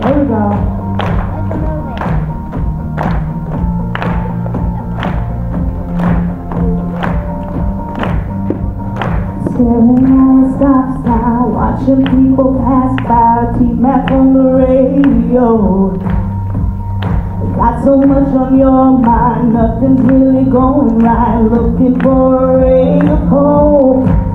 There we go. Staring at a stop sign, watching people pass by, keep map on the radio. Got so much on your mind, nothing's really going right. Looking for a ray of hope.